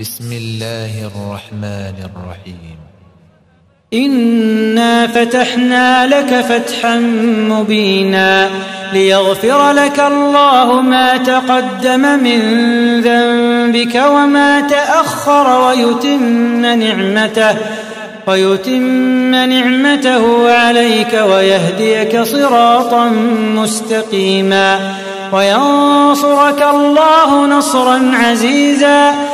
بسم الله الرحمن الرحيم. إنا فتحنا لك فتحا مبينا ليغفر لك الله ما تقدم من ذنبك وما تأخر ويتم نعمته ويتم نعمته عليك ويهديك صراطا مستقيما وينصرك الله نصرا عزيزا